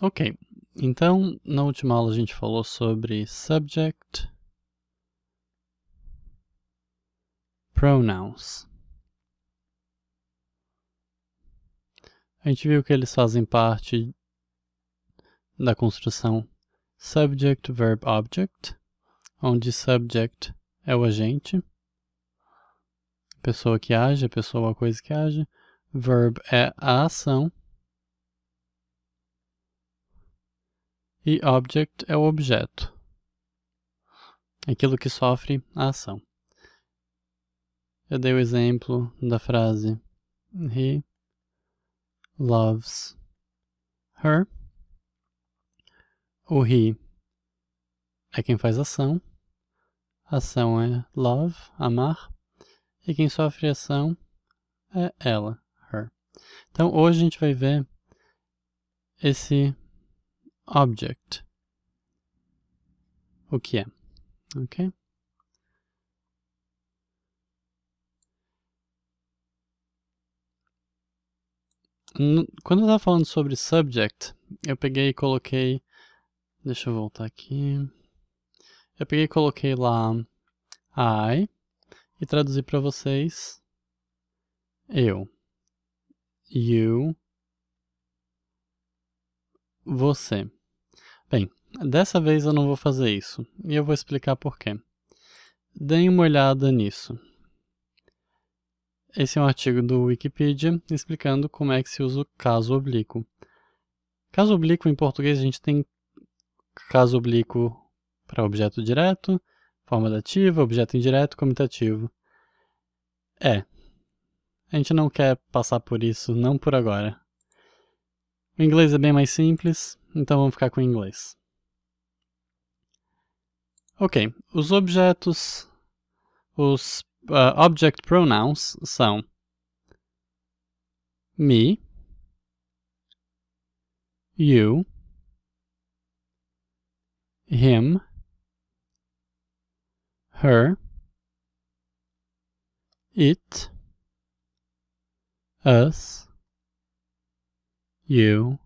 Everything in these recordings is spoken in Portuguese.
Ok, então na última aula a gente falou sobre subject, pronouns. A gente viu que eles fazem parte da construção subject, verb, object, onde subject é o agente, pessoa que age, pessoa ou coisa que age, verb é a ação, e object é o objeto, aquilo que sofre a ação. Eu dei o exemplo da frase He loves her. O he é quem faz ação, ação é love, amar, e quem sofre ação é ela, her. Então hoje a gente vai ver esse object. O que é? Ok? Quando eu estava falando sobre subject, eu peguei e coloquei. Deixa eu voltar aqui. Eu peguei e coloquei lá I e traduzi para vocês eu, you, você. Bem, dessa vez eu não vou fazer isso, e eu vou explicar por quê. Deem uma olhada nisso. Esse é um artigo do Wikipedia explicando como é que se usa o caso oblíquo. Caso oblíquo em português a gente tem caso oblíquo para objeto direto, forma dativa, objeto indireto, comitativo. É. A gente não quer passar por isso, não por agora. O inglês é bem mais simples, então vamos ficar com o inglês. Ok, os objetos, os uh, object pronouns são me, you, him, her, it, us, you,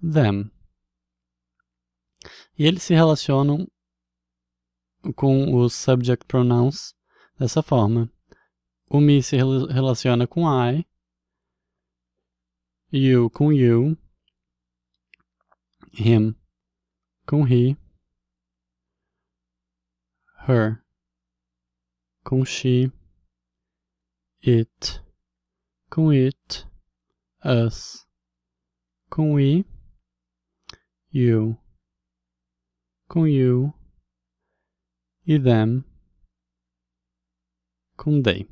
them. E eles se relacionam com os subject pronouns dessa forma. O me se relaciona com I, you com you, him com he, her com she, it com it, us com we, you com you e them com they.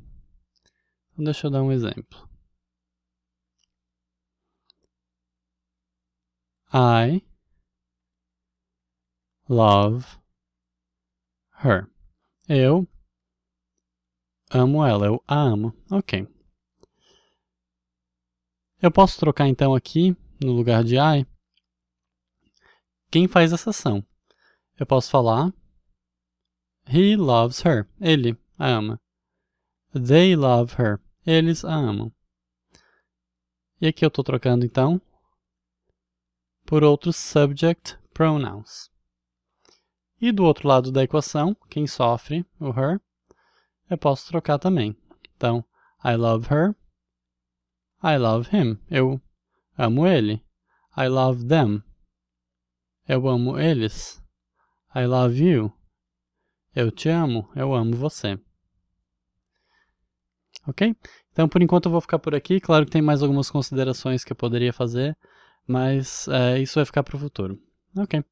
Então deixa eu dar um exemplo. I love her. Eu amo ela, eu a amo. Ok. Eu posso trocar então aqui, no lugar de I, quem faz essa ação. Eu posso falar He loves her. Ele a ama. They love her. Eles a amam. E aqui eu estou trocando então por outros subject pronouns. E do outro lado da equação, quem sofre, o her, eu posso trocar também. Então, I love her. I love him. Eu amo ele. I love them. Eu amo eles. I love you. Eu te amo, eu amo você. Ok? Então, por enquanto, eu vou ficar por aqui. Claro que tem mais algumas considerações que eu poderia fazer, mas é, isso vai ficar para o futuro. Ok.